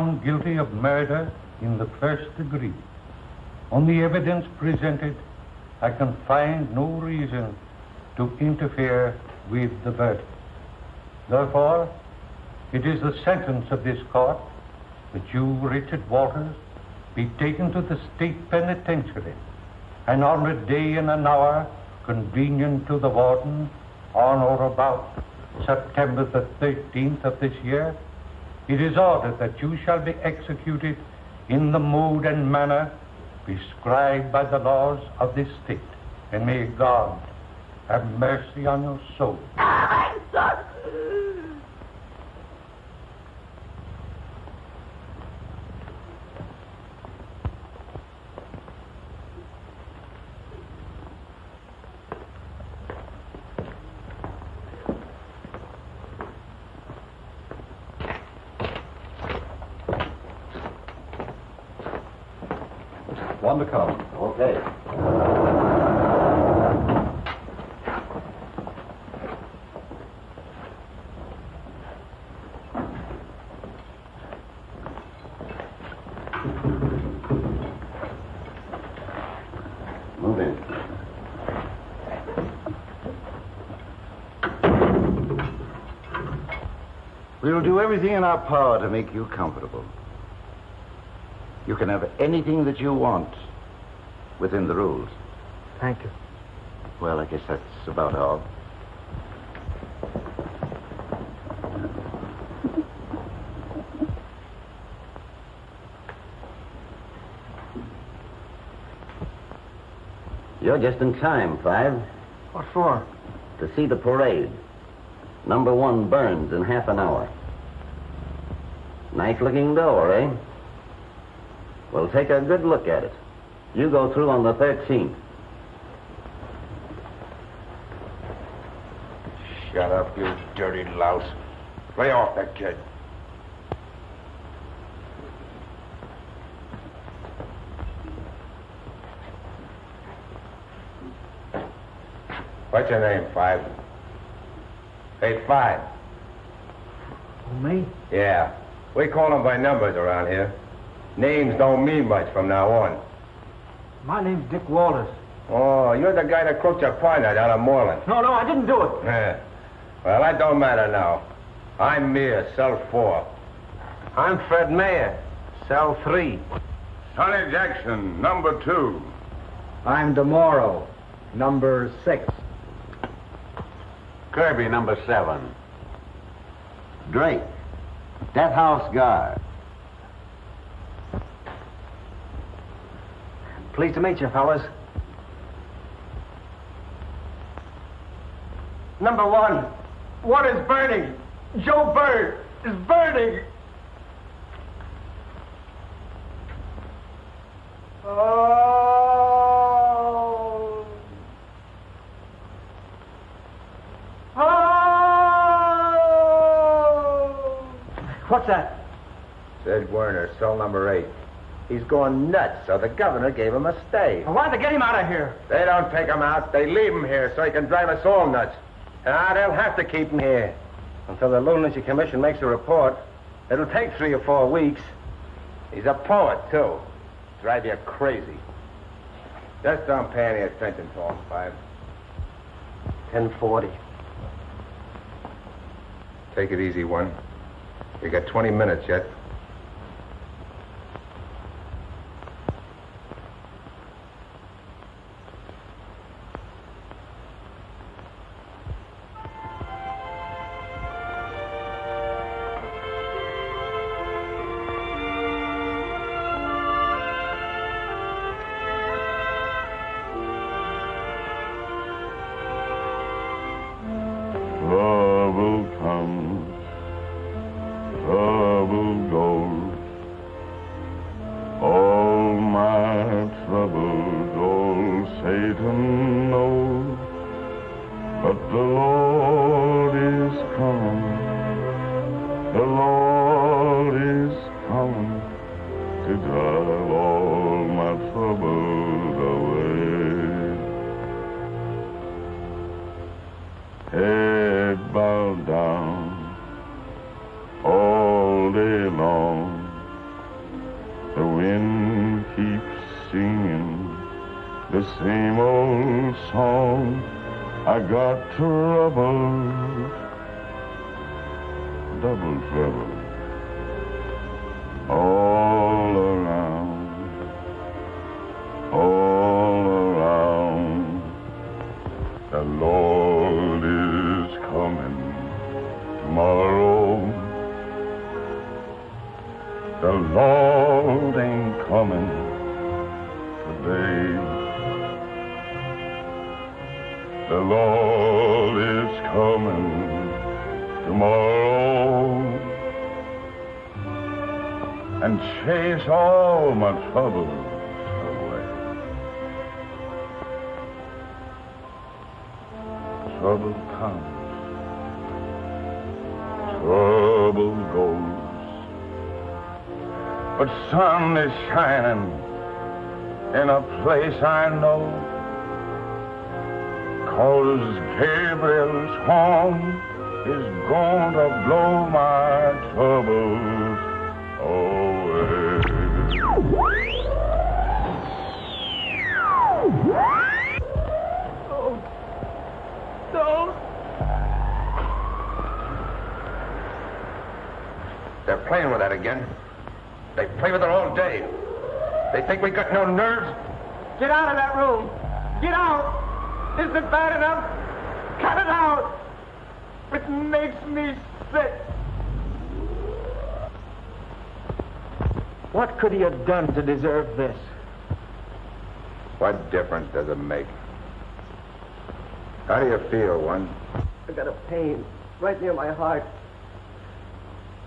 found guilty of murder in the first degree. On the evidence presented, I can find no reason to interfere with the verdict. Therefore, it is the sentence of this court that you, Richard Walters, be taken to the state penitentiary and on a day and an hour convenient to the warden on or about September the 13th of this year, it is ordered that you shall be executed in the mode and manner prescribed by the laws of this state. And may God have mercy on your soul. One to come. Okay. Move in. We will do everything in our power to make you comfortable. You can have anything that you want within the rules. Thank you. Well, I guess that's about all. You're just in time, Five, What for? to see the parade. Number one burns in half an hour. Nice looking door, eh? Well, take a good look at it. You go through on the 13th. Shut up, you dirty louse. Lay off that kid. What's your name, Five? Hey, Five. Me? Yeah. We call them by numbers around here. Names don't mean much from now on. My name's Dick Walters. Oh, you're the guy that crooked your partner down at Moreland. No, no, I didn't do it. Yeah. Well, that don't matter now. I'm Mears, cell four. I'm Fred Mayor, cell three. Sonny Jackson, number two. I'm D'Amoro, number six. Kirby, number seven. Drake, Death House Guard. Pleased to meet you, fellas. Number one, what is burning? Joe Berg is burning. Oh. Oh. What's that? Sid Werner, cell number eight. He's going nuts, so the governor gave him a stay. Why'd they get him out of here? They don't take him out. They leave him here so he can drive us all nuts. Ah, they'll have to keep him here until the Lunacy Commission makes a report. It'll take three or four weeks. He's a poet, too. Drive you crazy. Just don't pay any attention to him, Five. 1040. Take it easy, one. You got 20 minutes yet. The Lord Oh, my troubles oh, away. Trouble comes, trouble goes, but sun is shining in a place I know. Cause Gabriel's horn is going to blow my troubles playing with that again. They play with it all day. They think we got no nerves. Get out of that room. Get out. Is it bad enough? Cut it out. It makes me sick. What could he have done to deserve this? What difference does it make? How do you feel, one? I got a pain right near my heart.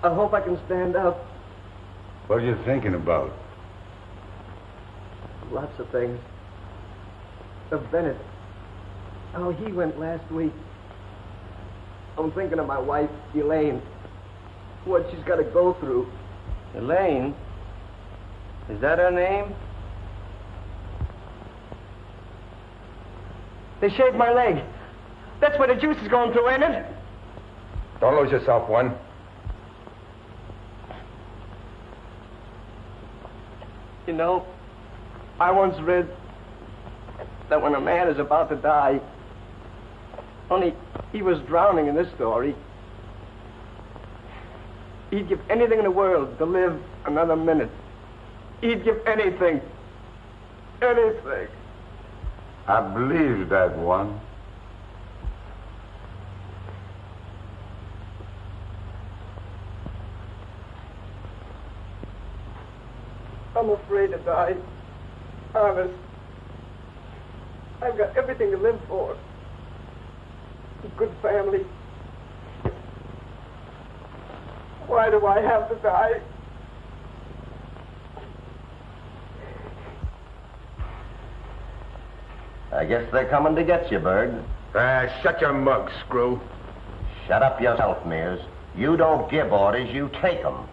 I hope I can stand up. What are you thinking about? Lots of things. Of Bennett. How he went last week. I'm thinking of my wife, Elaine. What she's got to go through. Elaine? Is that her name? They shaved my leg. That's where the juice is going through, ain't it? Don't lose yourself, one. You know, I once read that when a man is about to die, only he was drowning in this story, he'd give anything in the world to live another minute. He'd give anything. Anything. I believe that one. I'm afraid to die. Honest. I've got everything to live for. A good family. Why do I have to die? I guess they're coming to get you, Berg. Ah, shut your mug, screw. Shut up yourself, Mears. You don't give orders, you take 'em.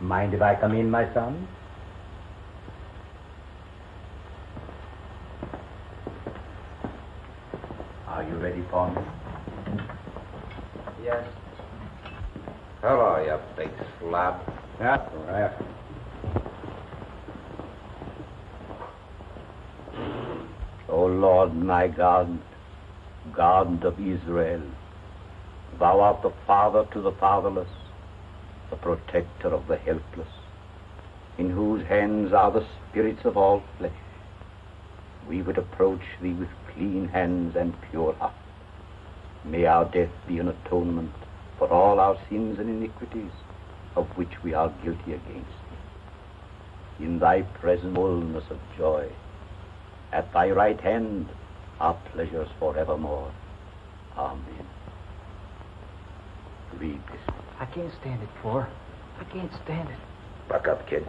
Mind if I come in, my son? Are you ready for me? Yes. Hello, you big slob. Yeah, right. O Lord my God, God of Israel, thou art the father to the fatherless, the protector of the helpless, in whose hands are the spirits of all flesh. We would approach thee with clean hands and pure hearts. May our death be an atonement for all our sins and iniquities of which we are guilty against thee. In thy presence, fullness of joy. At thy right hand are pleasures forevermore. Amen. Read this. I can't stand it, Four. I can't stand it. Buck up, kid.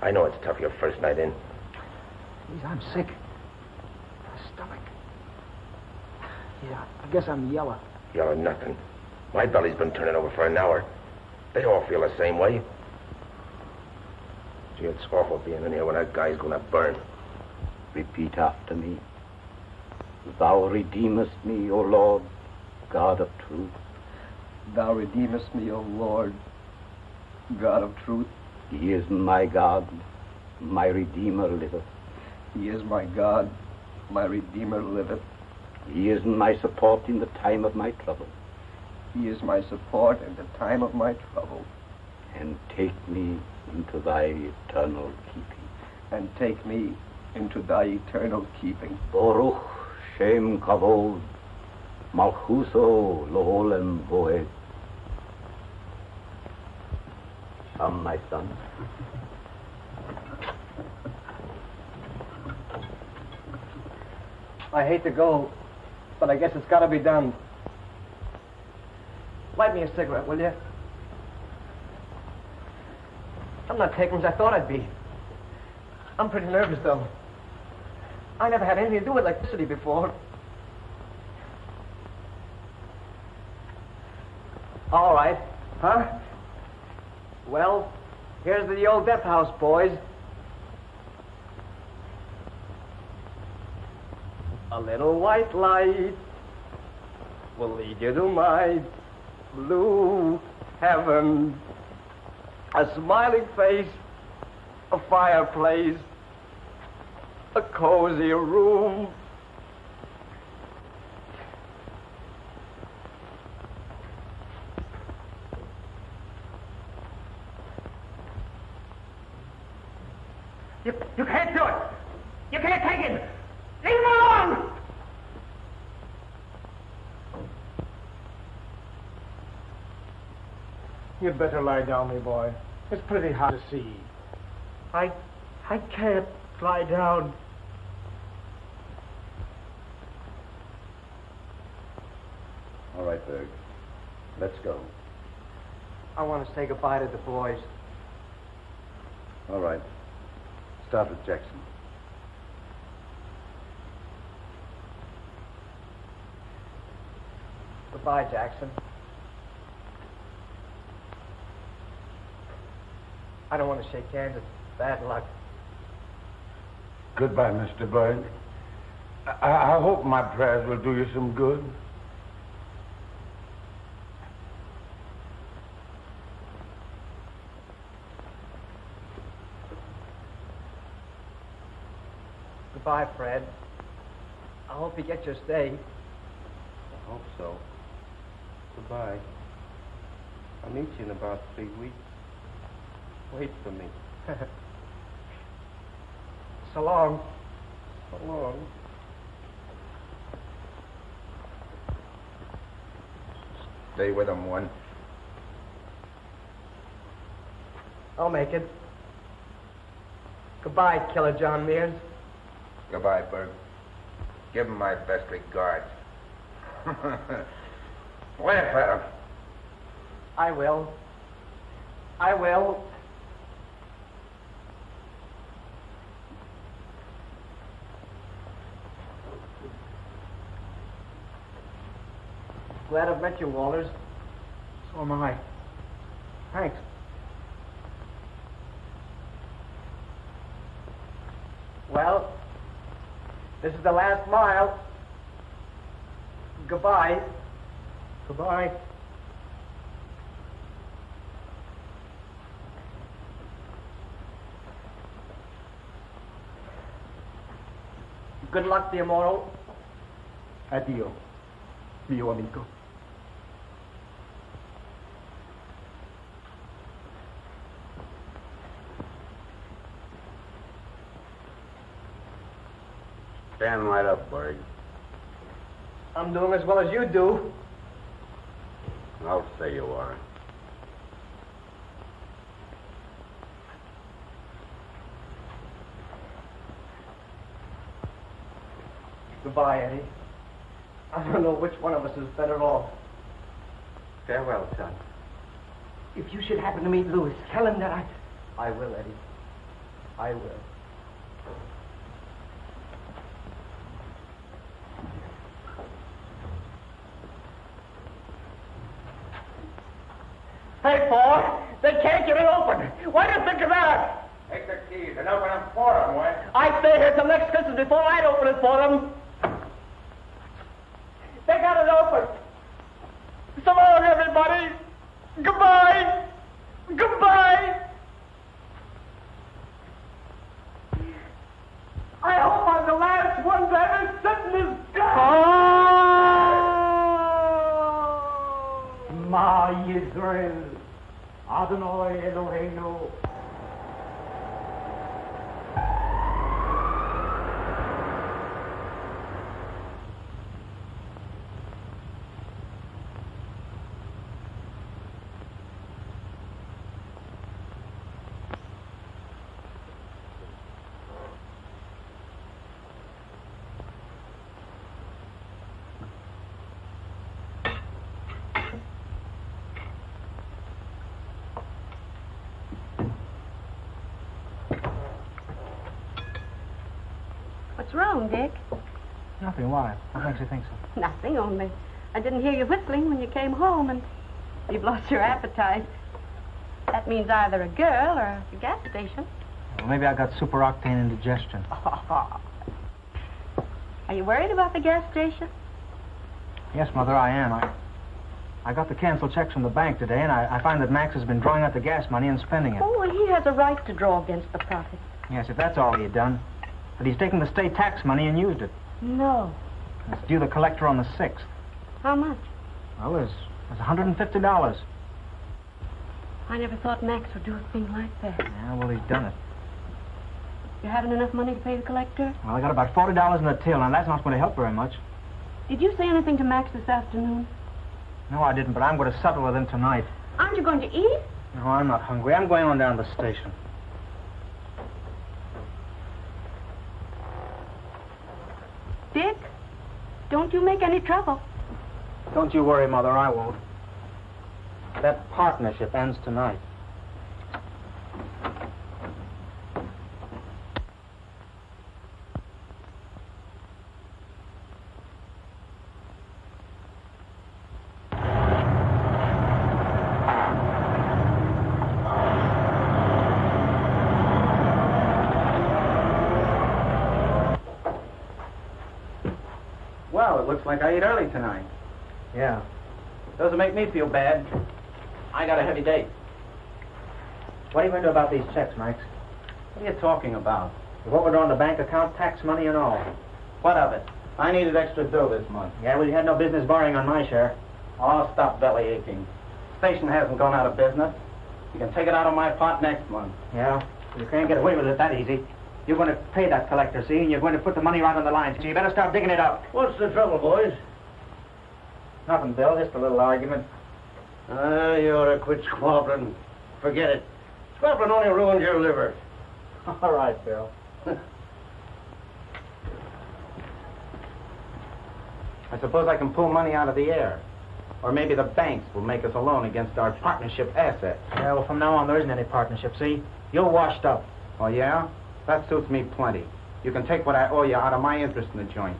I know it's tough your first night in. Please, I'm sick. My stomach. Yeah, I guess I'm yellow. You're nothing. My belly's been turning over for an hour. They all feel the same way. Gee, it's awful being in here when that guy's gonna burn. Repeat after me. Thou redeemest me, O Lord, God of truth. Thou redeemest me, O Lord, God of truth. He is my God, my Redeemer liveth. He is my God, my Redeemer liveth. He is my support in the time of my trouble. He is my support in the time of my trouble. And take me into thy eternal keeping. And take me into thy eternal keeping. Baruch Shem Kavod, Malchuso Loholem Voed. Come, my son. I hate to go, but I guess it's got to be done. Light me a cigarette, will you? I'm not taking as I thought I'd be. I'm pretty nervous, though. I never had anything to do with electricity before. All right. Huh? Well, here's the old death house, boys. A little white light will lead you to my blue heaven. A smiling face, a fireplace, a cozy room. You, you can't do it. You can't take it. Leave him alone. You'd better lie down, me boy. It's pretty hot to see. I, I can't lie down. All right, Berg. Let's go. I want to say goodbye to the boys. All right. Start with Jackson. Goodbye, Jackson. I don't want to shake hands. It's bad luck. Goodbye, Mr. Berg. I, I hope my prayers will do you some good. Goodbye, Fred. I hope you get your stay. I hope so. Goodbye. I'll meet you in about three weeks. Wait for me. So long. So long. Stay with him one. I'll make it. Goodbye, Killer John Mears. Goodbye, Berg. Give him my best regards. Laugh at him. I will. I will. Glad I've met you, Walters. So am I. Thanks. Well, this is the last mile. Goodbye. Goodbye. Good luck, D'Amoro. Adio, mio amico. Stand right up, Berg. I'm doing as well as you do. I'll say you are. Goodbye, Eddie. I don't know which one of us is better off. Farewell, son. If you should happen to meet Louis, tell him that I. I will, Eddie. I will. Hey, Paul, they can't get it open. What do you think of that? Take the keys and open them for him, Wes. I'd stay here till next Christmas before I'd open it for them. What's wrong, Dick? Nothing. Why? What makes you think so? Nothing, only I didn't hear you whistling when you came home, and you've lost your appetite. That means either a girl or a gas station. Well, maybe I got super octane indigestion. Are you worried about the gas station? Yes, Mother, I am. I, I got the canceled checks from the bank today, and I, I find that Max has been drawing out the gas money and spending it. Oh, well, he has a right to draw against the profit. Yes, if that's all he had done. But he's taken the state tax money and used it. No. It's due the collector on the 6th. How much? Well, there's, there's $150. I never thought Max would do a thing like that. Yeah, well, he's done it. You haven't enough money to pay the collector? Well, I got about $40 in the till, and that's not going to help very much. Did you say anything to Max this afternoon? No, I didn't, but I'm going to settle with him tonight. Aren't you going to eat? No, I'm not hungry. I'm going on down to the station. Dick, don't you make any trouble. Don't you worry, Mother, I won't. That partnership ends tonight. Looks like I ate early tonight. Yeah. Doesn't make me feel bad. I got a heavy date. What are you going to do about these checks, Max? What are you talking about? What we're on the bank account, tax money and all. What of it? I needed extra dough this month. Yeah, well, you had no business borrowing on my share. Oh, stop belly aching. Station hasn't gone out of business. You can take it out of my pot next month. Yeah? You can't get away with it that easy. You're going to pay that collector, see, and you're going to put the money right on the line, so you better start digging it up. What's the trouble, boys? Nothing, Bill, just a little argument. Ah, you ought to quit squabbling. Forget it. Squabbling only ruins your liver. All right, Bill. I suppose I can pull money out of the air. Or maybe the banks will make us a loan against our partnership assets. Yeah, well, from now on, there isn't any partnership, see? You're washed up. Oh, yeah? That suits me plenty. You can take what I owe you out of my interest in the joint.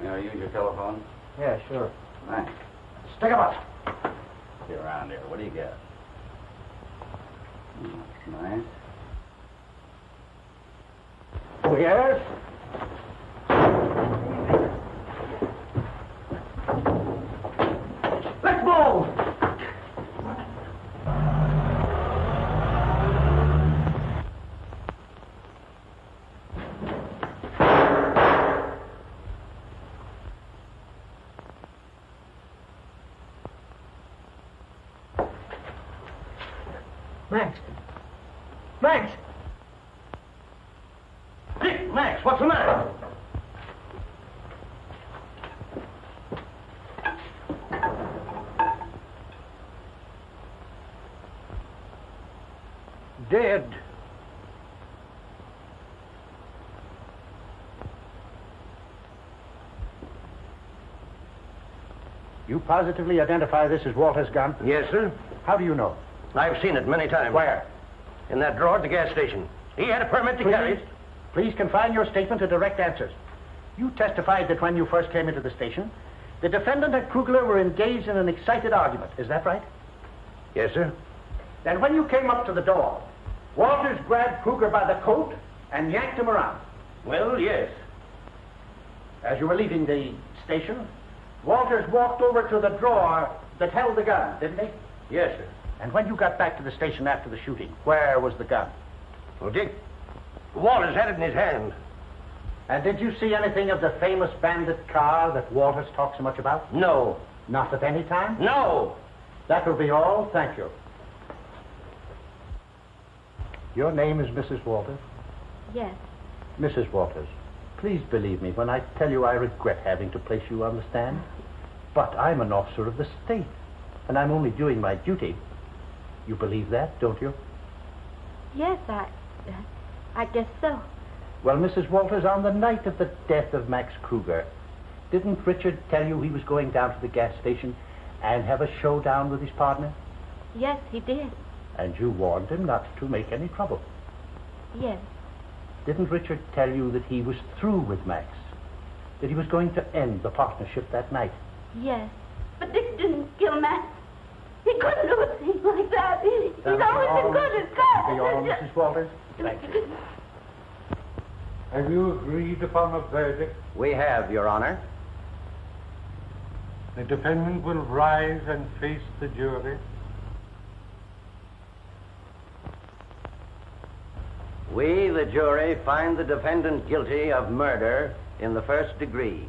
May I use your telephone? Yeah, sure. Thanks. Stick 'em up. See around here. What do you got? Oh, That's nice. Oh, yes? Let's go! Max. Max! Dick, Max, what's the matter? Dead. You positively identify this as Walter's gun? Yes, sir. How do you know? I've seen it many times. Where? In that drawer at the gas station. He had a permit to carry it. Please confine your statement to direct answers. You testified that when you first came into the station, the defendant and Kruger were engaged in an excited argument. Is that right? Yes, sir. Then when you came up to the door, Walters grabbed Kruger by the coat and yanked him around. Well, yes. As you were leaving the station, Walters walked over to the drawer that held the gun, didn't he? Yes, sir. And when you got back to the station after the shooting, where was the gun? Well, Dick, Walters had it in his hand. And did you see anything of the famous bandit car that Walters talks so much about? No. Not at any time? No. That will be all. Thank you. Your name is Mrs. Walters? Yes. Mrs. Walters, please believe me when I tell you I regret having to place you on the stand. But I'm an officer of the state, and I'm only doing my duty. You believe that, don't you? Yes, I. I guess so. Well, Mrs. Walters, on the night of the death of Max Kruger, didn't Richard tell you he was going down to the gas station and have a showdown with his partner? Yes, he did. And you warned him not to make any trouble. Yes. Didn't Richard tell you that he was through with Max? That he was going to end the partnership that night? Yes. But Dick didn't kill Matt. He couldn't do a thing like that. He, he's always all, been good Mrs. as God. That'll be all, Mrs. Walters. Thank you. Have you agreed upon a verdict? We have, Your Honor. The defendant will rise and face the jury. We, the jury, find the defendant guilty of murder in the first degree.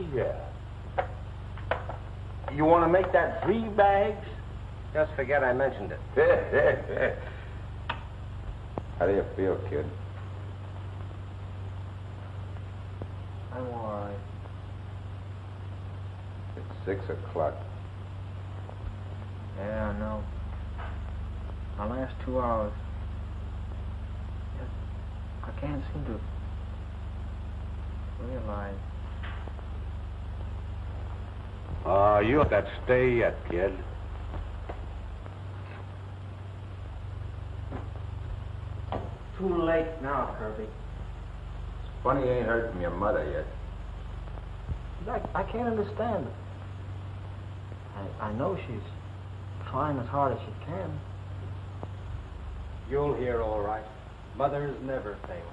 yeah, look a yeah. You want to make that three bags? Just forget I mentioned it. How do you feel, kid? I'm all right. It's six o'clock. Yeah, I know. My last two hours. I can't seem to realize. Ah, you at that stay yet, kid. Too late now, Kirby. It's funny you ain't heard from your mother yet. I, I can't understand it. I, I know she's trying as hard as she can. You'll hear all right. Mothers never fail.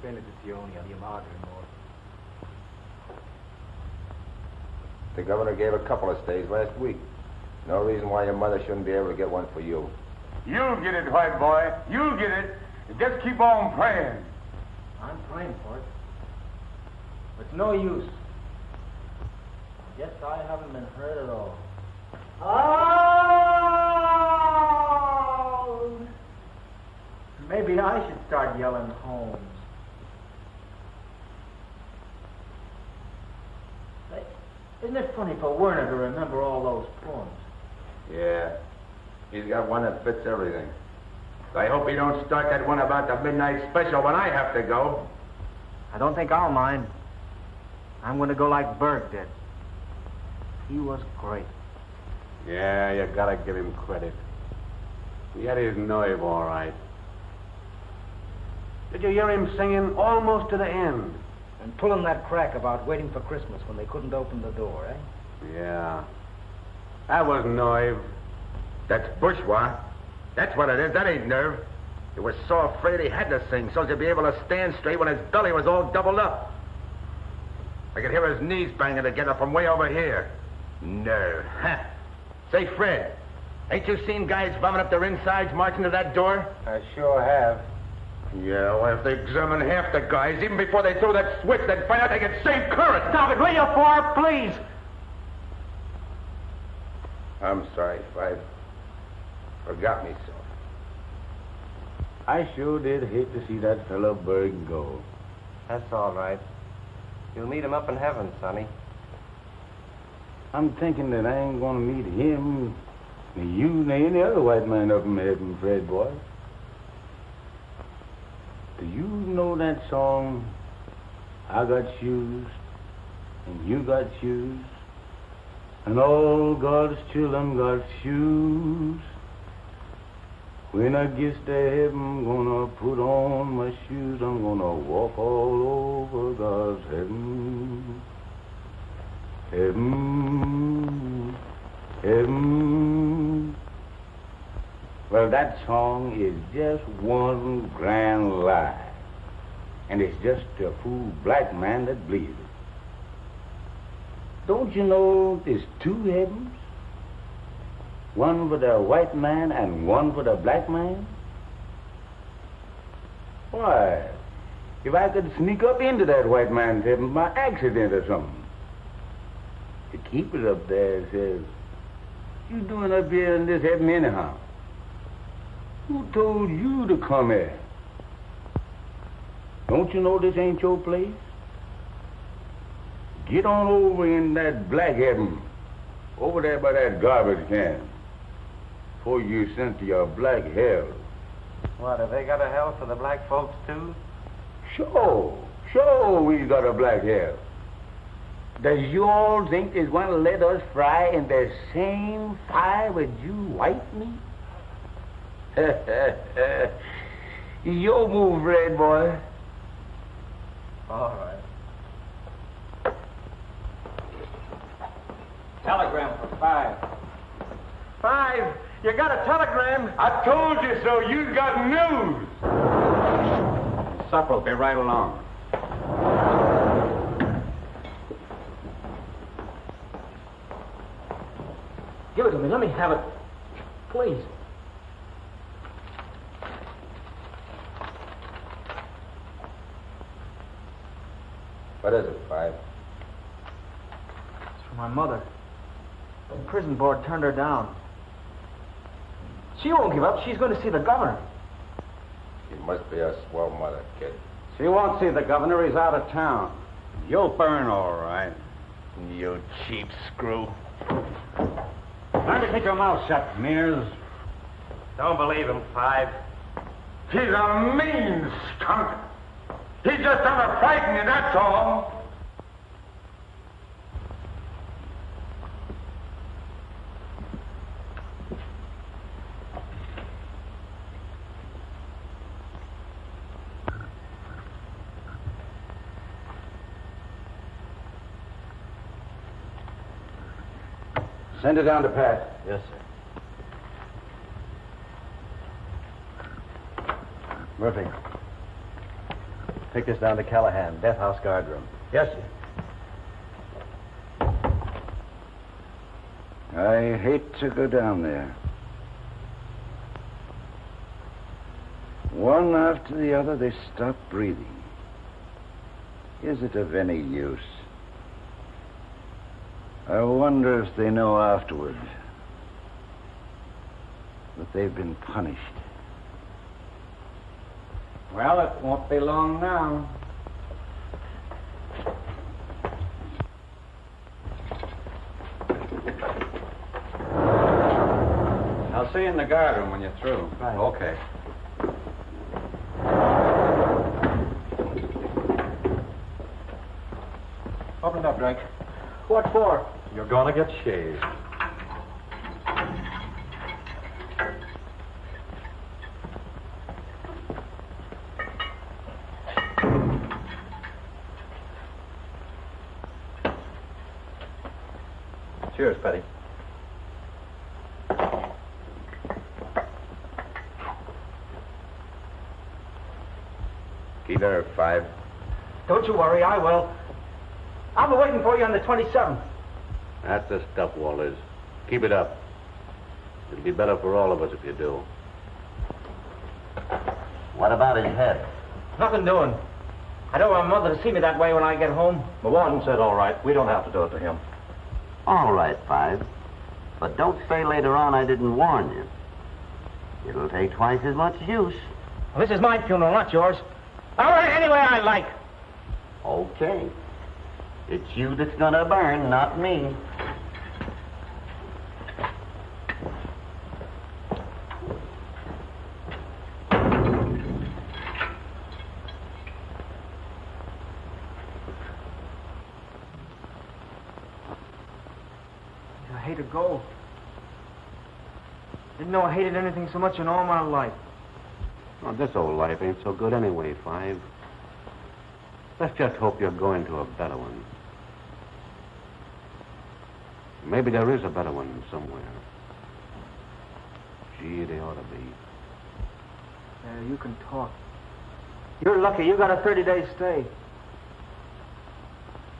Benedizione di madre more. The governor gave a couple of stays last week. No reason why your mother shouldn't be able to get one for you. You'll get it, white boy. You'll get it. Just keep on praying. I'm praying for it. But it's no use. I guess I haven't been hurt at all. Oh! Maybe I should start yelling Holmes. Hey, Isn't it funny for Werner to remember all those poems? Yeah. He's got one that fits everything. I hope he don't start that one about the midnight special when I have to go. I don't think I'll mind. I'm going to go like Berg did. He was great. Yeah, you gotta give him credit. He had his nerve all right. Did you hear him singing almost to the end? And pulling that crack about waiting for Christmas when they couldn't open the door, eh? Yeah. That wasn't nerve. That's bourgeois. That's what it is. That ain't nerve. He was so afraid he had to sing so as to be able to stand straight when his belly was all doubled up. I could hear his knees banging together from way over here. Nerve. Huh. Say, Fred, ain't you seen guys bumming up their insides marching to that door? I sure have. Yeah, well, if they examine half the guys, even before they throw that switch, they'd find out they could save current. Stop it, will you, for please? I'm sorry if I forgot myself. I sure did hate to see that fellow Berg go. That's all right. You'll meet him up in heaven, Sonny. I'm thinking that I ain't gonna meet him, nor you, nor any other white man up in heaven, Fred boy. Do you know that song, I got shoes, and you got shoes, and all God's children got shoes? When I get to heaven, I'm gonna put on my shoes, I'm gonna walk all over God's heaven. Heaven, heaven. Well, that song is just one grand lie. And it's just a fool black man that believes it. Don't you know there's two heavens? One for the white man and one for the black man? Why, if I could sneak up into that white man's heaven by accident or something, the keeper up there says, You doing up here in this heaven anyhow? Who told you to come here? Don't you know this ain't your place? Get on over in that black heaven, over there by that garbage can, before you sent to your black hell. What, have they got a hell for the black folks, too? Sure, sure we got a black hell. Does you all think they's going to let us fry in the same fire with you white meat? Your move, red boy. All right. Telegram for five. Five, you got a telegram? I told you so. You got news. Supper will be right along. Give it to me. Let me have it. Please. What is it, Five? It's for my mother. The prison board turned her down. She won't give up. She's going to see the governor. She must be a swell mother, kid. She won't see the governor. He's out of town. You'll burn all right. You cheap screw. Learn to keep your mouth shut, Mears. Don't believe him, Five. He's a mean skunk. He's just trying to frighten you, that's all. Send it down to Pat. Yes, sir. Murphy. Take this down to Callahan, death house guard room. Yes, sir. I hate to go down there. One after the other, they stop breathing. Is it of any use? I wonder if they know afterward that they've been punished. Well, it won't be long now. I'll see you in the guard room when you're through. Right. Okay. Open it up, Drake. What for? You're gonna get shaved. Keep her, Five. Don't you worry. I will. I'll be waiting for you on the 27th. That's the stuff, Walters. Keep it up. It'll be better for all of us if you do. What about his head? Nothing doing. I don't want Mother to see me that way when I get home. The warden said all right. We don't have to do it to him. All right, Five. But don't say later on I didn't warn you. It'll take twice as much use. Well, this is my funeral, not yours. I'll run it any way I like. Okay. It's you that's gonna burn, not me. I hate to go. Didn't know I hated anything so much in all my life. Well, this old life ain't so good anyway, Five. Let's just hope you're going to a better one. Maybe there is a better one somewhere. Gee, they ought to be. Yeah, you can talk. You're lucky. You got a 30-day stay.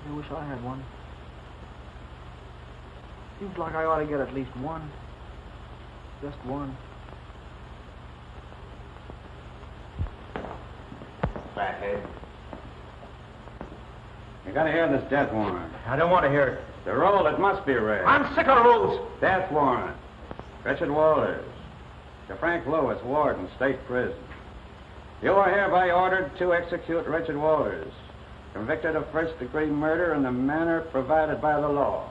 I wish I had one. Seems like I ought to get at least one. Just one. Fathead. You gotta hear this death warrant. I don't want to hear it. The roll, it must be read. I'm sick of rules. Death warrant. Richard Walters. To Frank Lewis, Warden, State Prison. You are hereby ordered to execute Richard Walters, convicted of first degree murder in the manner provided by the law,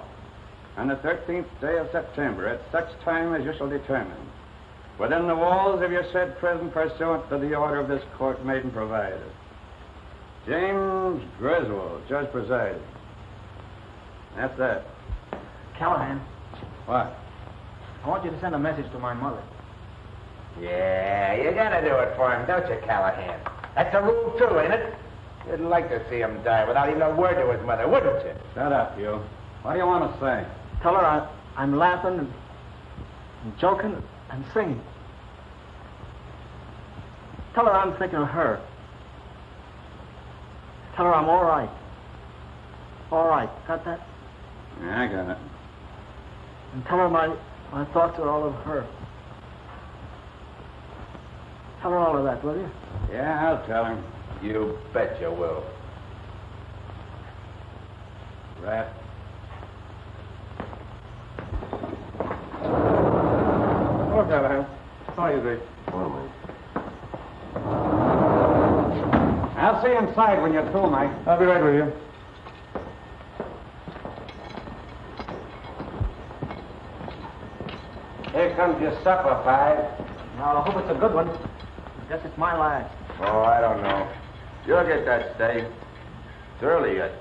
on the 13th day of September, at such time as you shall determine, within the walls of your said prison pursuant to the order of this court made and provided. James Griswold, judge presiding. That's that. Callahan, What? I want you to send a message to my mother. Yeah, you gotta do it for him, don't you, Callahan? That's a rule, too, ain't it? You'd like to see him die without even a word to his mother, wouldn't you? Shut up, you. What do you want to say? Tell her I, I'm laughing and, and joking and singing. Tell her I'm thinking of her. Tell her I'm all right. All right. Got that? Yeah, I got it. And tell her my, my thoughts are all of her. Tell her all of that, will you? Yeah, I'll tell her. You bet you will. Rat. Hello, Callahan. How are you, Dick? I'll see you inside when you're through, Mike. I'll be right with you. Here comes your supper, Five. Now, I hope it's a good one. I guess it's my last. Oh, I don't know. You'll get that steak. It's early yet.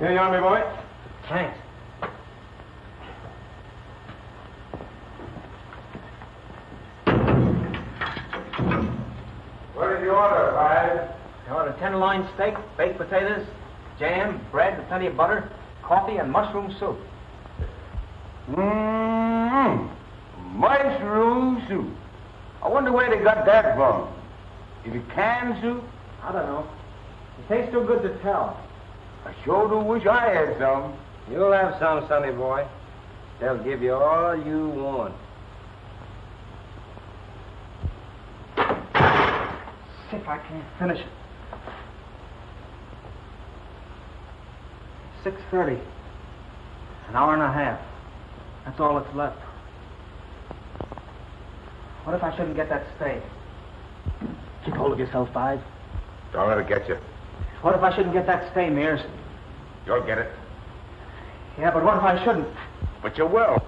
Here you are, my boy. Thanks. What did you order, Five? I ordered a tenderloin steak, baked potatoes, jam, bread with plenty of butter, coffee, and mushroom soup. Mmm. Mushroom soup. I wonder where they got that from. Is it canned soup? I don't know. It tastes too good to tell. I sure do wish I had some. You'll have some, sonny boy. They'll give you all you want. See if I can't finish it. Six thirty. An hour and a half. That's all that's left. What if I shouldn't get that stay? Keep hold of yourself, Five. Don't let it get you. What if I shouldn't get that stay, Mears? You'll get it. Yeah, but what if I shouldn't? But you will.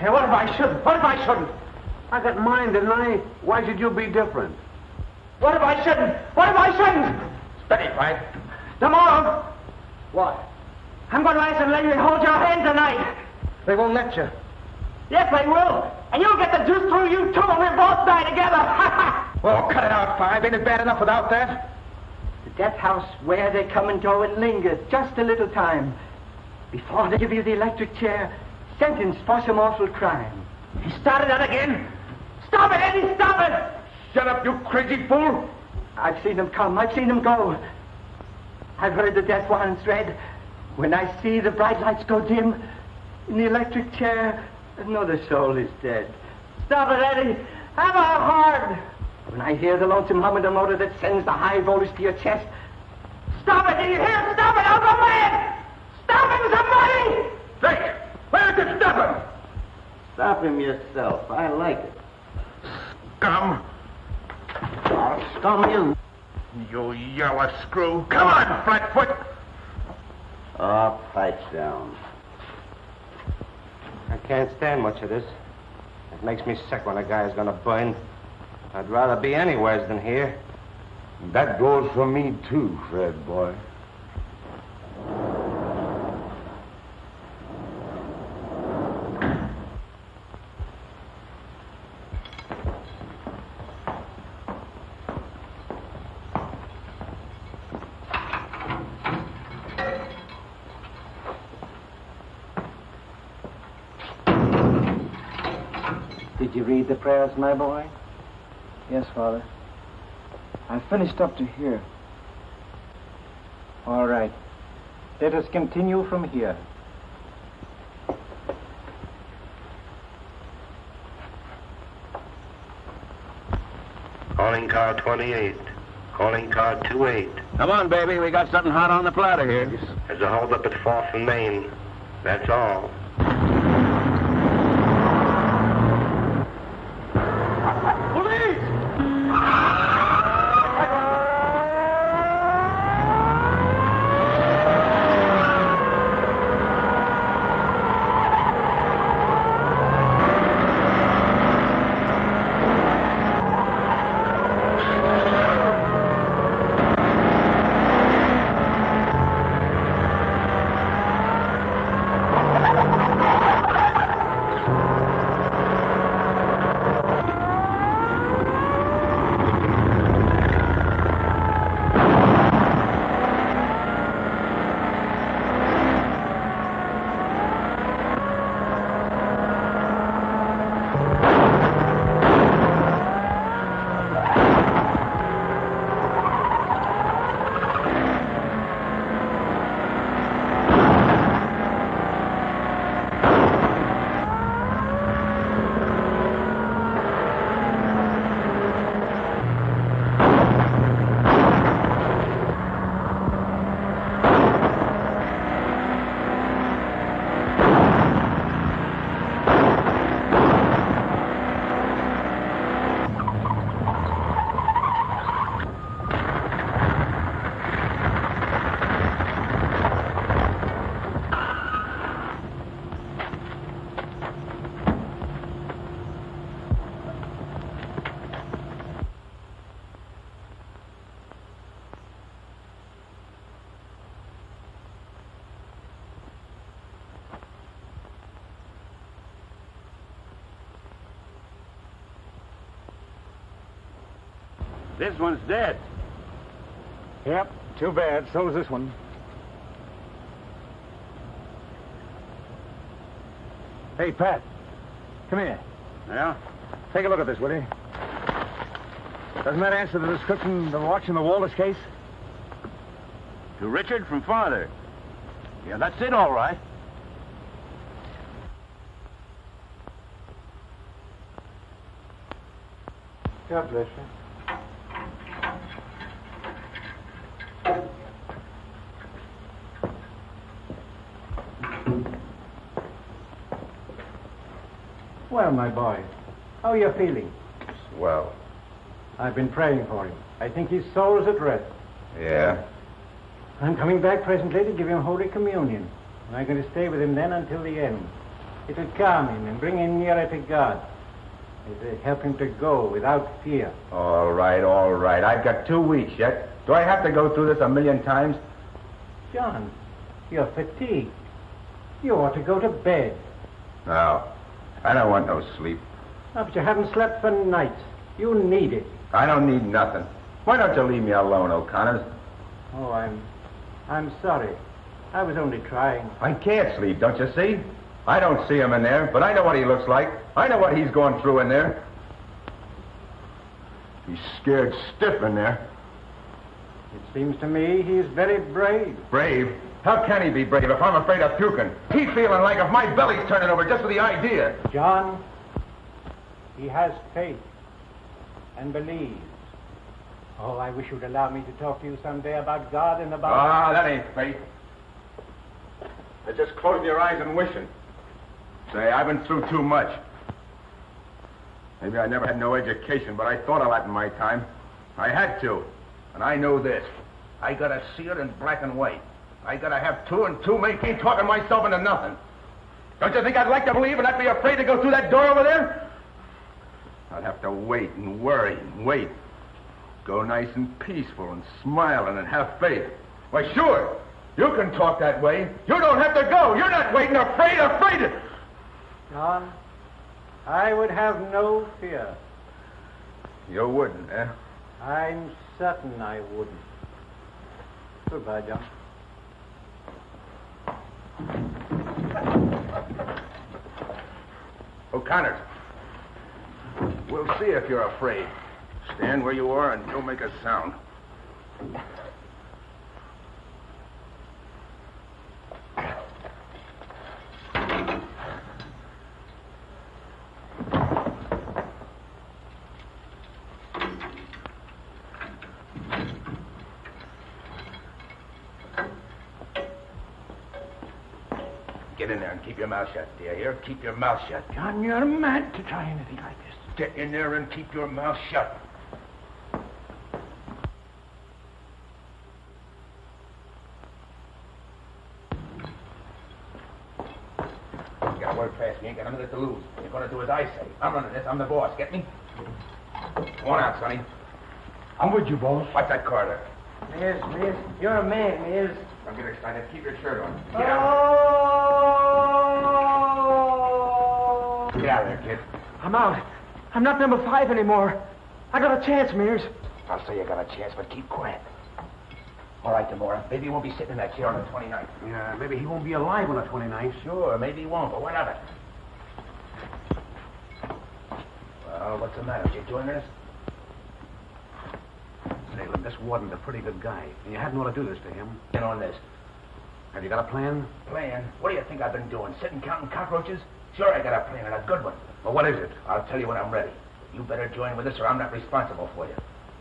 Yeah, what if I shouldn't? What if I shouldn't? I got mine, didn't I? Why should you be different? What if I shouldn't? What if I shouldn't? Steady, Five. Tomorrow, What? I'm going to ask them to let you hold your hand tonight. They won't let you. Yes, they will. And you'll get the juice through you, too, and we'll both die together. Well, cut it out, Five. Ain't it bad enough without that? The death house where they come and go and linger just a little time before they give you the electric chair, sentenced for some awful crime. he started that again. Stop it, Eddie, stop it. Shut up, you crazy fool. I've seen them come, I've seen them go. I've heard the death warrants read. When I see the bright lights go dim in the electric chair, another soul is dead. Stop it, Eddie. Have a heart. When I hear the lonesome hum of the motor that sends the high voltage to your chest, Stop it, do you hear? Stop it, I'll go mad. Stop him, somebody. Say, where did you stop him? Stop him yourself. I like it. Come. I'll scum you. You yellow screw. Come on, Flatfoot. Oh, pipe down. I can't stand much of this. It makes me sick when a guy is gonna burn. I'd rather be anywheres than here. That goes for me, too, Fred boy. Did you read the prayers, my boy? Yes, Father. I finished up to here. All right. Let us continue from here. Calling car 28. Calling car 28. Come on, baby. We got something hot on the platter here. There's a hold up at 4th and Main. That's all. This one's dead. Yep, too bad. So's this one. Hey, Pat. Come here. Yeah? Take a look at this, will you? Doesn't that answer the description of the watch in the Walters case? To Richard from father. Yeah, that's it, all right. God bless you. Well, my boy, how are you feeling? Well, I've been praying for him. I think his soul's at rest. yeah. I'm coming back presently to give him Holy Communion. And I'm going to stay with him then until the end. It'll calm him and bring him nearer to God. It'll help him to go without fear. All right, all right. I've got two weeks yet. Do I have to go through this a million times? John, you're fatigued. You ought to go to bed. No. I don't want no sleep. Oh, but you haven't slept for nights. You need it. I don't need nothing. Why don't you leave me alone, O'Connors? Oh, I'm... I'm sorry. I was only trying. I can't sleep, don't you see? I don't see him in there, but I know what he looks like. I know what he's going through in there. He's scared stiff in there. It seems to me he's very brave. Brave? How can he be brave if I'm afraid of puking? He's feeling like if my belly's turning over just for the idea. John, he has faith and believes. Oh, I wish you'd allow me to talk to you someday about God and about... Ah, that ain't faith. They're just closing your eyes and wishing. Say, I've been through too much. Maybe I never had no education, but I thought of that in my time. I had to. And I know this. I gotta see it in black and white. I gotta have two and two make ain't talking myself into nothing. Don't you think I'd like to believe and I'd be afraid to go through that door over there? I'd have to wait and worry and wait. Go nice and peaceful and smiling and have faith. Why, sure. You can talk that way. You don't have to go. You're not waiting afraid, afraid. John, I would have no fear. You wouldn't, eh? I'm certain I wouldn't. Goodbye, John. O'Connor. We'll see if you're afraid. Stand where you are and don't make a sound. Your mouth shut, do you hear? Keep your mouth shut. John, you're mad to try anything like this. Get in there and keep your mouth shut. You got word fast. You ain't got a minute to lose. You're gonna do as I say. I'm running this. I'm the boss. Get me? Come on out, Sonny. I'm with you, boss. Watch that corridor. Miss, miss, you're a man, miss. Don't get excited. Keep your shirt on. Get out. Get out of there, kid. I'm out. I'm not number five anymore. I got a chance, Mears. I'll say you got a chance, but keep quiet. All right, D'Amoro. Maybe he won't be sitting in that chair on the 29th. Yeah, maybe he won't be alive on the 29th. Sure, maybe he won't, but what of it? Well, what's the matter? You joining us? Salem, this warden's a pretty good guy, and you hadn't ought to do this to him. In on this. Have you got a plan? Plan? What do you think I've been doing? Sitting counting cockroaches? Sure, I got a plan and a good one. But what is it? I'll tell you when I'm ready. You better join with us or I'm not responsible for you.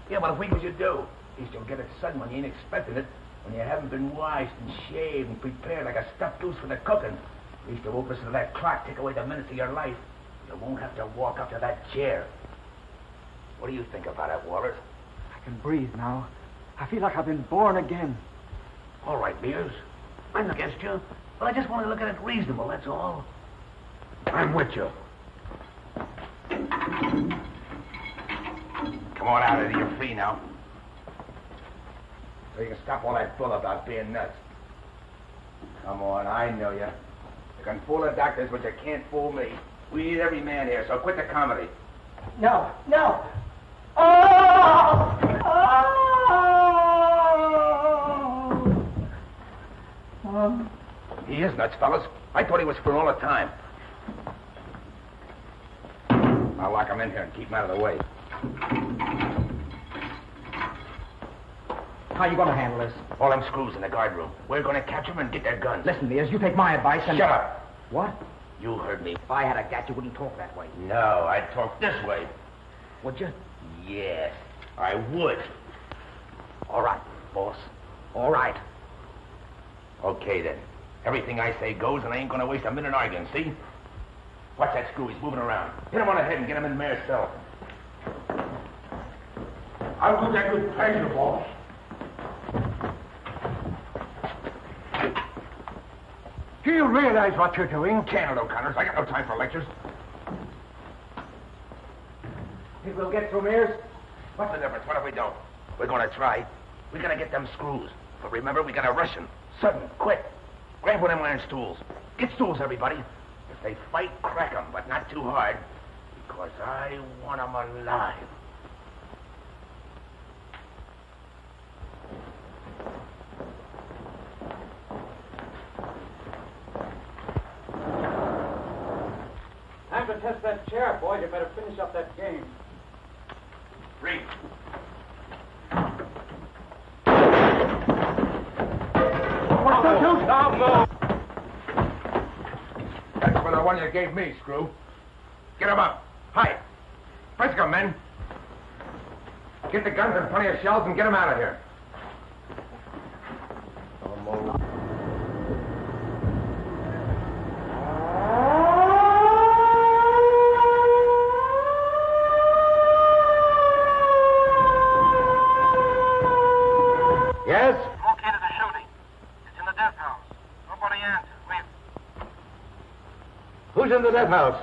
Yeah, but if we was you do, at least you'll get it sudden when you ain't expecting it, when you haven't been washed and shaved and prepared like a stuffed goose for the cooking. At least you won't listen to that clock take away the minutes of your life. You won't have to walk up to that chair. What do you think about it, Wallace? I can breathe now. I feel like I've been born again. All right, Mears. I'm against you, but I just want to look at it reasonable, that's all. I'm with you. Come on out of here, you're free now. So you can stop all that bull about being nuts. Come on, I know you. You can fool the doctors, but you can't fool me. We need every man here, so quit the comedy. No, no. Oh! Oh! He is nuts, fellas. I thought he was for all the time. I'll lock him in here and keep him out of the way. How are you gonna handle this? All them screws in the guard room. We're going to catch them and get their guns. Listen, Mears, you take my advice and... Shut up. What? You heard me. If I had a gat, you wouldn't talk that way. No, I'd talk this way. Would you? Yes, I would. All right, boss. All right. Okay, then. Everything I say goes, and I ain't going to waste a minute arguing, see? Watch that screw. He's moving around. Hit him on the head and get him in the Mayor's cell. I'll do that with pleasure, boss. Do you realize what you're doing? Can it, O'Connors. I got no time for lectures. Think we'll get through, Mears? What's the difference? What if we don't? We're going to try. We got to get them screws. But remember, we got to rush 'em. Sudden, quick. Grab one of them iron stools. Get stools, everybody. If they fight, crack 'em, but not too hard. Because I want 'em alive. Time to test that chair, boy. You better finish up that game. Read. What the deuce? That's for the one you gave me, Screw. Get him up. Hi. Frisk men. Get the guns and plenty of shells and get him out of here. Located the shooting. It's in the death house. Nobody answers. We've Who's in the death house?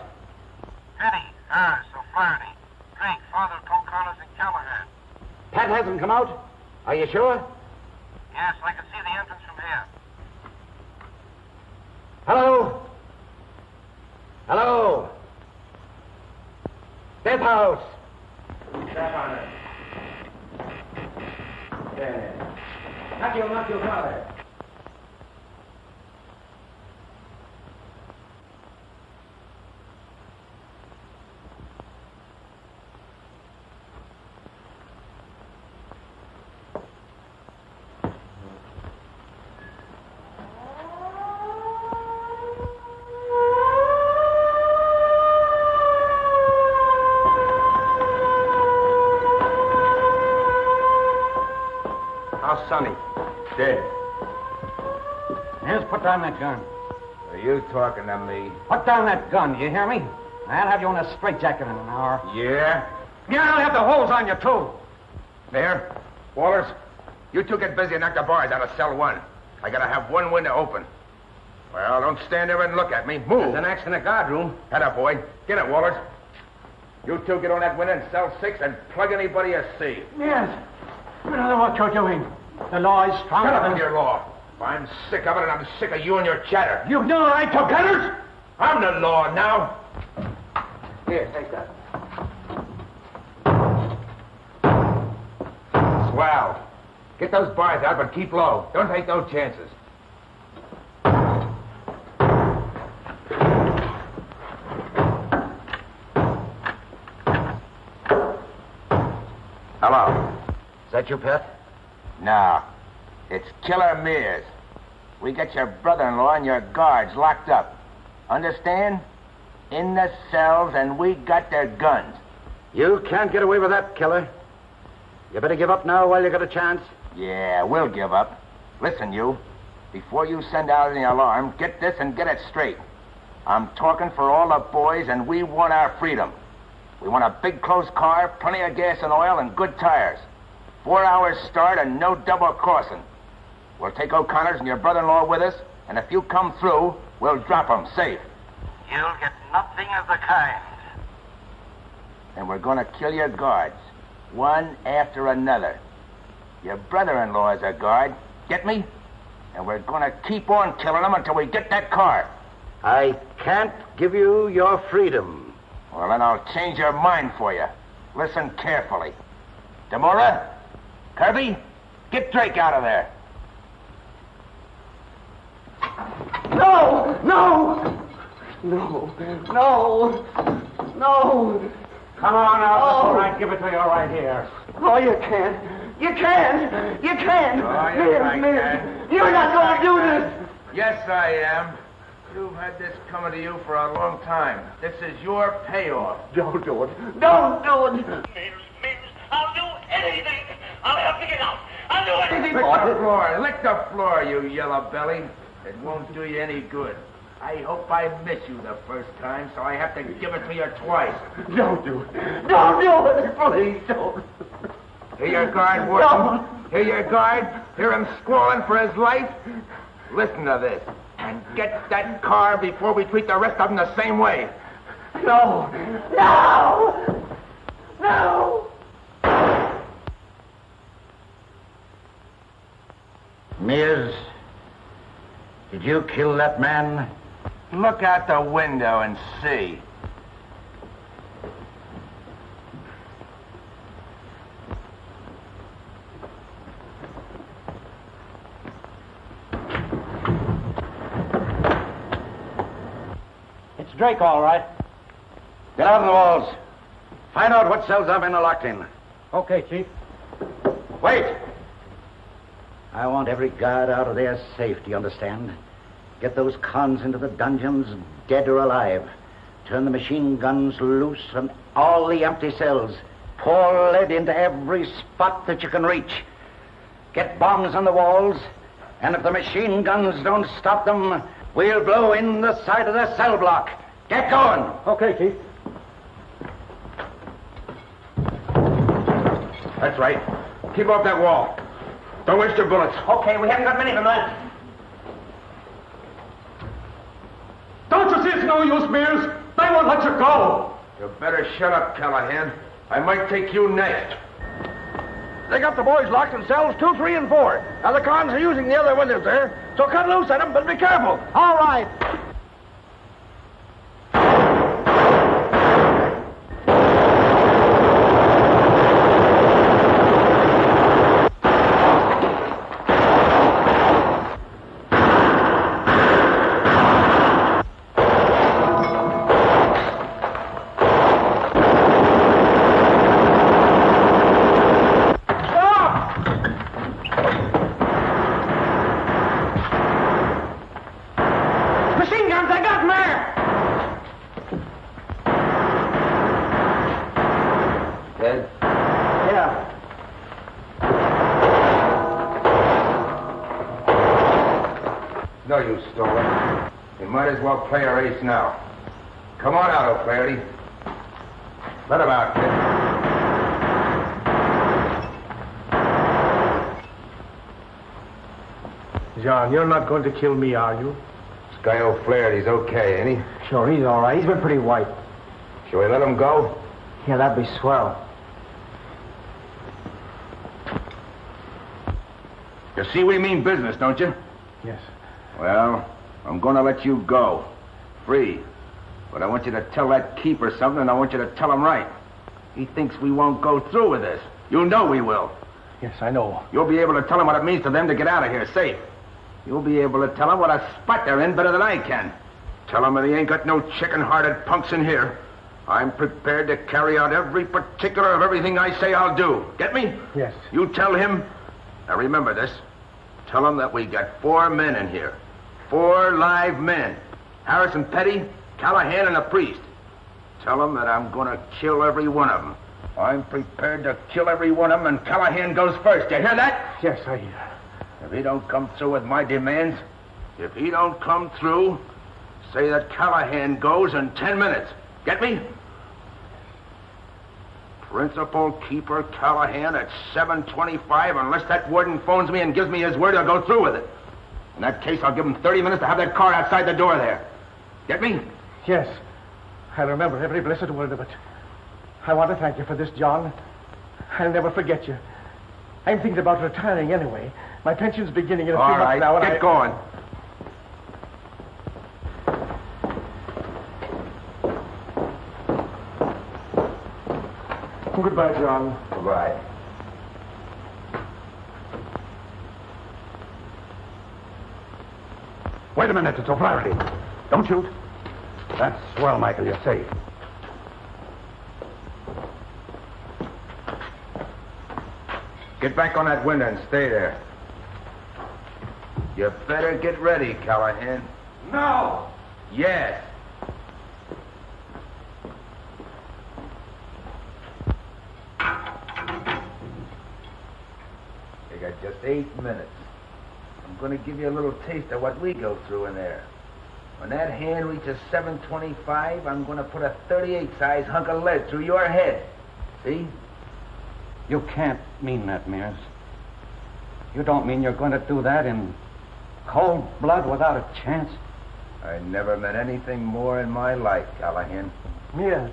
Penny, Harris, O'Flaherty, Drake, Father Colconnors, and Callahan. Pat hasn't come out? Are you sure? Yes, I can see the entrance from here. Hello? Hello? Death house. Step on it. There. Knock you, knock you, father. How's Sonny? Dead. Yes, put down that gun. Are you talking to me? Put down that gun, you hear me? I'll have you in a straitjacket in an hour. Yeah? Yeah, I'll have the holes on you, too. There. Wallers, you two get busy and knock the bars out of cell one. I gotta have one window open. Well, don't stand there and look at me. Move. There's an axe in the guard room. Head up, boy. Get it, Wallers. You two get on that window in cell six and plug anybody you see. Yes. You know what you're doing. The law is stronger Shut up than... your law. I'm sick of it, and I'm sick of you and your chatter. You've no right to... Gunners! I'm the law now. Here, take that. Swell. Get those bars out, but keep low. Don't take no chances. Hello. Is that you, Pat? No. It's Killer Mears. We got your brother-in-law and your guards locked up. Understand? In the cells, and we got their guns. You can't get away with that, killer. You better give up now while you got a chance. Yeah, we'll give up. Listen, you. Before you send out any alarm, get this and get it straight. I'm talking for all the boys, and we want our freedom. We want a big close car, plenty of gas and oil, and good tires. Four hours start and no double crossing. We'll take O'Connor's and your brother-in-law with us, and if you come through, we'll drop 'em safe. You'll get nothing of the kind. And we're gonna kill your guards, one after another. Your brother-in-law is a guard, get me? And we're gonna keep on killing them until we get that car. I can't give you your freedom. Well, then I'll change your mind for you. Listen carefully. D'Amoro, Kirby, get Drake out of there. No! No! No! No! No! Come on out Oh. before I give it to you right here. Oh, you can't. You can't. You can't. Oh, yes, Miss, I miss, can. You're not going to do I this. Yes, I am. You've had this coming to you for a long time. This is your payoff. Don't do it. Don't do it. I'll do anything. I'll help you get out. I'll do anything Lick for the you. floor. Lick the floor, you yellow belly. It won't do you any good. I hope I miss you the first time, so I have to give it to you twice. Don't do it. Don't do it. Please don't. Hear your guard, Wharton? Hear your guard? Hear him squalling for his life? Listen to this. And get that car before we treat the rest of them the same way. No. No. No. Mears, did you kill that man? Look out the window and see. It's Drake, all right. Get out on the walls. Find out what cells our men are locked in. Okay, Chief. Wait! I want every guard out of there safe, do you understand? Get those cons into the dungeons, dead or alive. Turn the machine guns loose from all the empty cells. Pour lead into every spot that you can reach. Get bombs on the walls, and if the machine guns don't stop them, we'll blow in the side of the cell block. Get going! Okay, Chief. That's right. Keep off that wall. Don't waste your bullets. Okay, we haven't got many of them left. Don't you see it's no use, Mears? They won't let you go. You better shut up, Callahan. I might take you next. They got the boys locked in cells two, three, and four. Now the cons are using the other windows there, so cut loose at them, but be careful. All right. Machine guns, I got 'em there! Dead? Yeah. No use, Stoller. You might as well play a race now. Come on out, O'Flaherty. Let him out, kid. John, you're not going to kill me, are you? This guy O'Flaherty's okay, ain't he? Sure, he's all right. He's been pretty white. Shall we let him go? Yeah, that'd be swell. You see, we mean business, don't you? Yes. Well, I'm going to let you go. Free. But I want you to tell that keeper something, and I want you to tell him right. He thinks we won't go through with this. You know we will. Yes, I know. You'll be able to tell him what it means to them to get out of here safe. You'll be able to tell him what a spot they're in better than I can. Tell him that he ain't got no chicken-hearted punks in here. I'm prepared to carry out every particular of everything I say I'll do. Get me? Yes. You tell him. Now remember this. Tell him that we got four men in here. Four live men. Harrison Petty, Callahan, and a priest. Tell them that I'm going to kill every one of them. I'm prepared to kill every one of them, and Callahan goes first. You hear that? Yes, I hear. If he don't come through with my demands, if he don't come through, say that Callahan goes in ten minutes. Get me? Principal Keeper Callahan at 725, unless that warden phones me and gives me his word, I'll go through with it. In that case, I'll give him 30 minutes to have that car outside the door there. Get me? Yes. I'll remember every blessed word of it. I want to thank you for this, John. I'll never forget you. I'm thinking about retiring anyway. My pension's beginning in a All few right, months now, and get I... going. Goodbye, John. Goodbye. Wait a minute, it's O'Flaherty. Don't shoot. That's swell, Michael. You're safe. Get back on that window and stay there. You better get ready, Callahan. No! Yes. You got just eight minutes. I'm going to give you a little taste of what we go through in there. When that hand reaches 725, I'm going to put a 38 size hunk of lead through your head. See? You can't mean that, Mears. You don't mean you're going to do that in cold blood without a chance? I never meant anything more in my life, Callahan. Mears,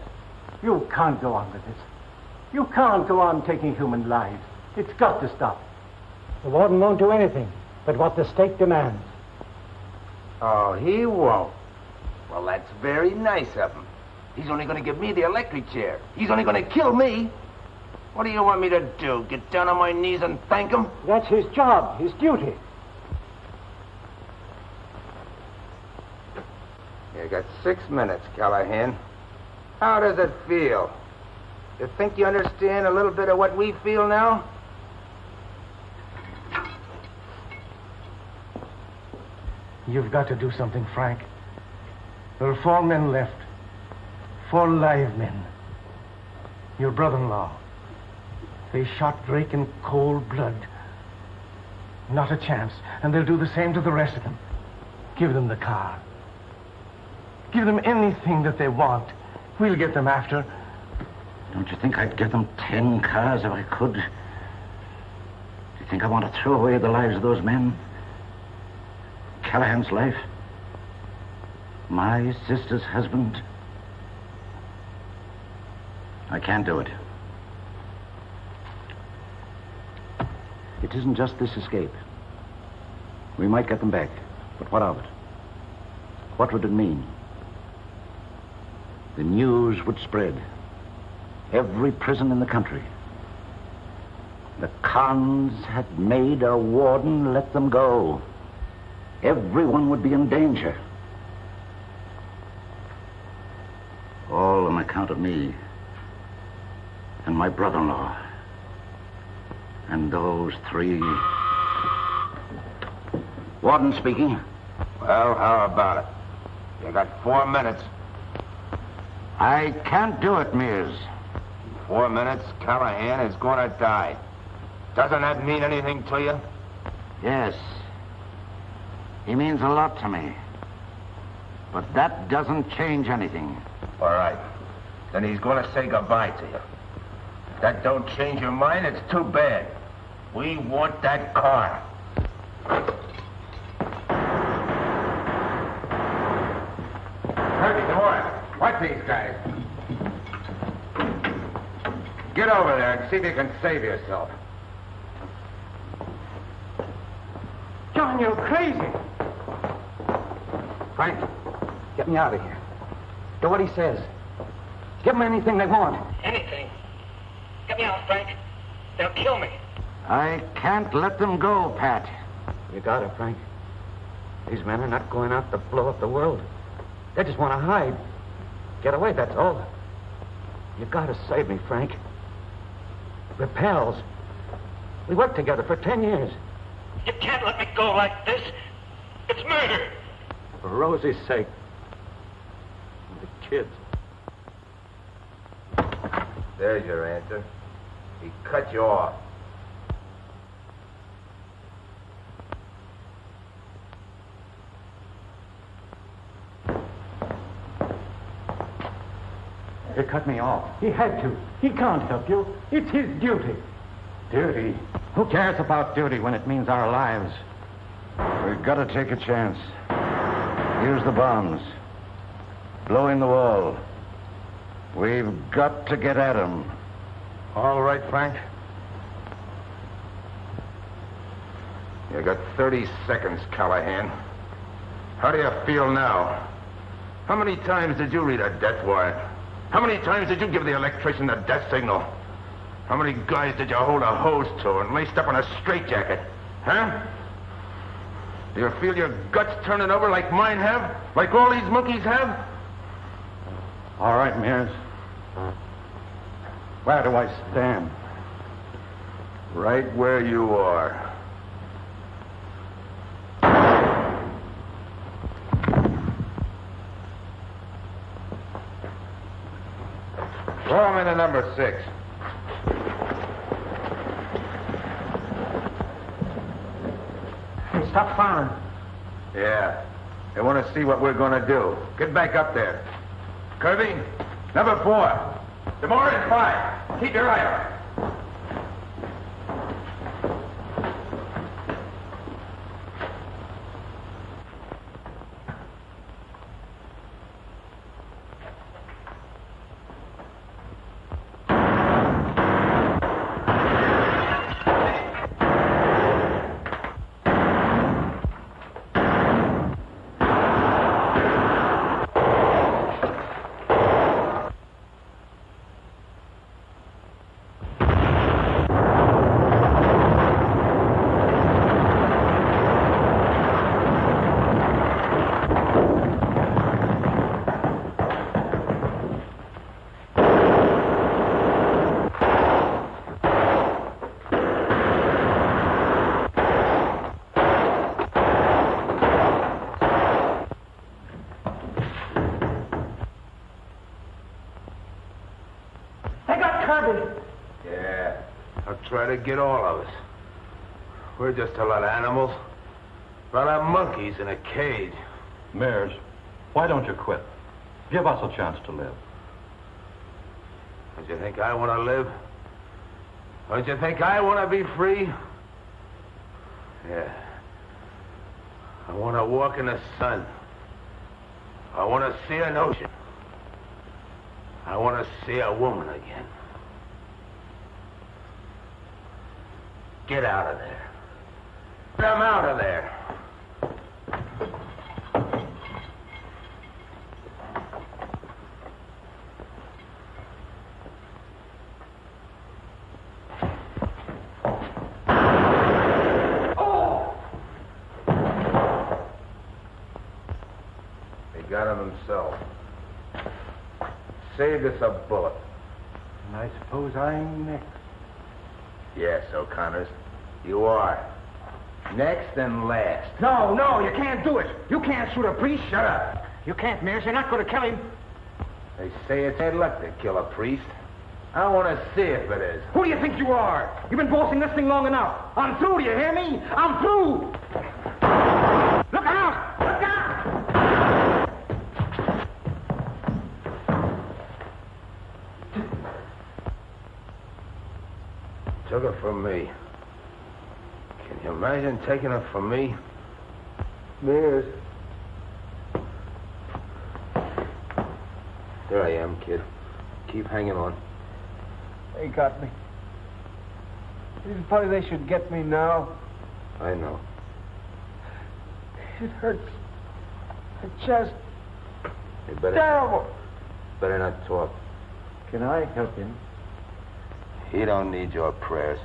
you can't go on with this. You can't go on taking human lives. It's got to stop. The warden won't do anything but what the state demands. Oh, he won't. Well, that's very nice of him. He's only going to give me the electric chair. He's only going to kill me. What do you want me to do? Get down on my knees and thank him? That's his job, his duty. You got six minutes, Callahan. How does it feel? You think you understand a little bit of what we feel now? You've got to do something, Frank. There are four men left. Four live men. Your brother-in-law. They shot Drake in cold blood. Not a chance. And they'll do the same to the rest of them. Give them the car. Give them anything that they want. We'll get them after. Don't you think I'd give them ten cars if I could? Do You think I want to throw away the lives of those men? Callahan's life? My sister's husband? I can't do it. It isn't just this escape. We might get them back, but what of it? What would it mean? The news would spread. Every prison in the country. The cons had made a warden let them go. Everyone would be in danger. All on account of me and my brother-in-law. And those three... Warden speaking. Well, how about it? You got four minutes. I can't do it, Mears. Four minutes, Callahan is going to die. Doesn't that mean anything to you? Yes. He means a lot to me. But that doesn't change anything. All right. Then he's going to say goodbye to you. If that don't change your mind, it's too bad. We want that car. Kirby, D'Amoro, watch these guys. Get over there and see if you can save yourself. John, you're crazy. Frank, get me out of here. Do what he says. Give them anything they want. Anything. Get me out, Frank. They'll kill me. I can't let them go, Pat. You got it, Frank. These men are not going out to blow up the world. They just want to hide. Get away, that's all. You gotta save me, Frank. We're pals. We worked together for ten years. You can't let me go like this. It's murder. For Rosie's sake. And the kids. There's your answer. He cut you off. He cut me off. He had to. He can't help you. It's his duty. Duty? Who cares about duty when it means our lives? We've got to take a chance. Use the bombs. Blow in the wall. We've got to get at him. All right, Frank. You got 30 seconds, Callahan. How do you feel now? How many times did you read a death warrant? How many times did you give the electrician the death signal? How many guys did you hold a hose to and laced up in a straitjacket? Huh? Do you feel your guts turning over like mine have? Like all these monkeys have? All right, Mears. Where do I stand? Right where you are. Him into number six. Stop firing. Yeah. They want to see what we're going to do. Get back up there. Kirby, number four. Demore in five. Keep your eye on. They got Kirby. Yeah. I'll try to get all of us. We're just a lot of animals. A lot of monkeys in a cage. Mears, why don't you quit? Give us a chance to live. Don't you think I want to live? Don't you think I want to be free? Yeah. I want to walk in the sun. I want to see an ocean. I want to see a woman again. Get out of there. Them out of there. They got him himself. Saved us a bullet. And I suppose I'm next. Yes, O'Connors. You are. Next and last. No, no, you can't do it. You can't shoot a priest. Shut up. You can't, Mears. You're not going to kill him. They say it's bad luck to kill a priest. I want to see if it is. Who do you think you are? You've been bossing this thing long enough. I'm through, do you hear me? I'm through. From me. Can you imagine taking it from me? Mears. Here I am, kid. Keep hanging on. They got me. It's funny they should get me now. I know. It hurts. The chest. You better, Terrible. better not talk. Can I help him? He don't need your prayers.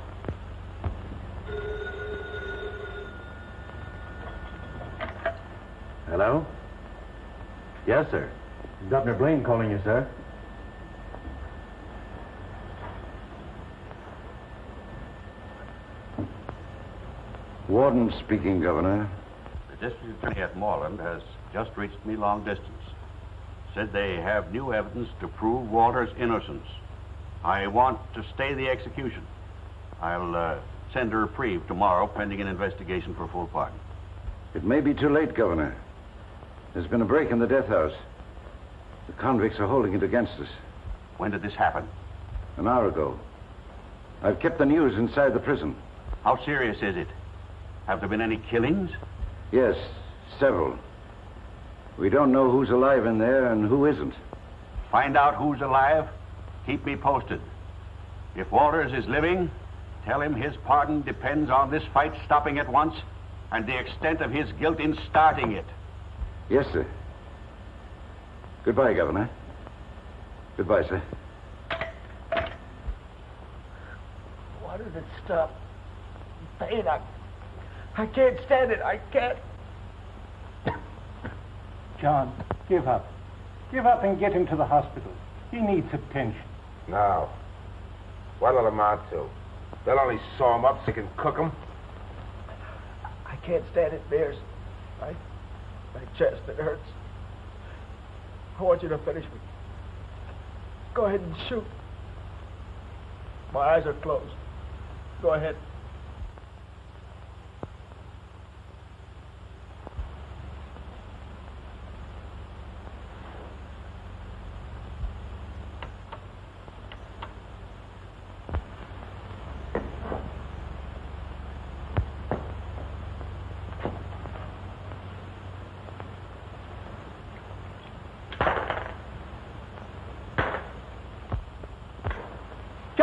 Hello? Yes, sir. Governor Blaine calling you, sir. Warden speaking, Governor. The district attorney at Moreland has just reached me long distance. Said they have new evidence to prove Walters' innocence. I want to stay the execution. I'll uh, send a reprieve tomorrow pending an investigation for full pardon. It may be too late, Governor. There's been a break in the death house. The convicts are holding it against us. When did this happen? An hour ago. I've kept the news inside the prison. How serious is it? Have there been any killings? Yes, several. We don't know who's alive in there and who isn't. Find out who's alive. Keep me posted. If Walters is living, tell him his pardon depends on this fight stopping at once and the extent of his guilt in starting it. Yes, sir. Goodbye, Governor. Goodbye, sir. Why does it stop? Pain, I, I can't stand it. I can't. John, give up. Give up and get him to the hospital. He needs attention. No. What'll it amount to? They'll only saw him up so they can cook him. I can't stand it, Mears. I, my chest, it hurts. I want you to finish me. Go ahead and shoot. My eyes are closed. Go ahead.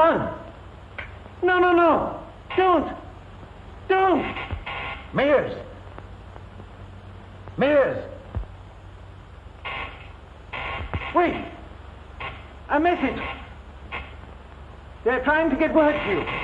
No, no, no! Don't! Don't! Mears! Mears! Wait! A message! They're trying to get word to you.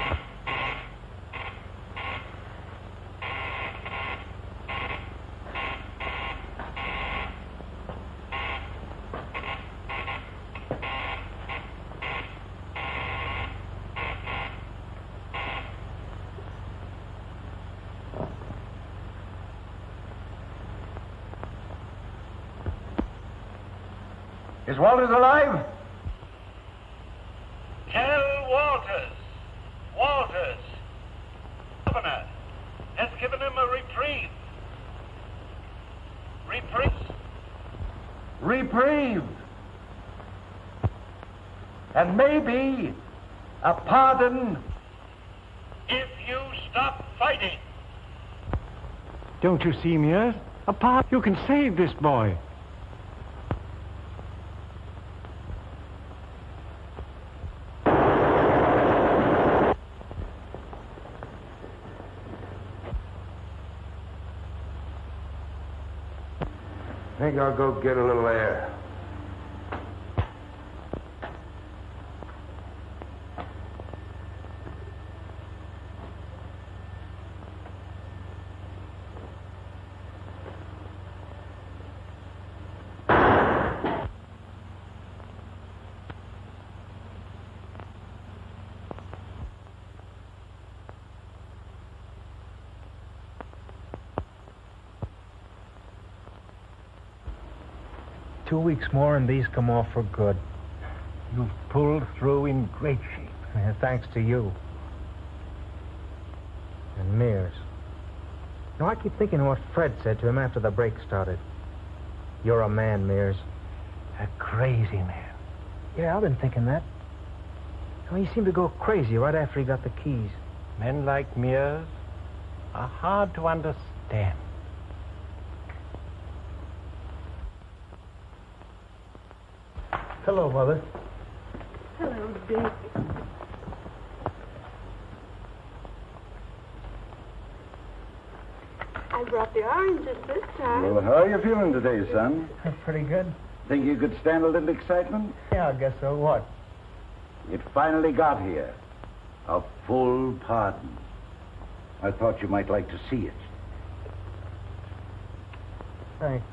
Is Walters alive? Tell Walters. Walters. Governor has given him a reprieve. Reprieve. Reprieve. And maybe a pardon. If you stop fighting. Don't you see, Mears? A pop, you can save this boy. Think I'll go get a little air. Two weeks more and these come off for good. You've pulled through in great shape. Uh, thanks to you. And Mears. Now, I keep thinking of what Fred said to him after the break started. You're a man, Mears. A crazy man. Yeah, I've been thinking that. Well, he seemed to go crazy right after he got the keys. Men like Mears are hard to understand. Hello, Mother. Hello, Dick. I brought the oranges this time. Well, how are you feeling today, son? Pretty good. Think you could stand a little excitement? Yeah, I guess so. What? It finally got here. A full pardon. I thought you might like to see it. Thanks.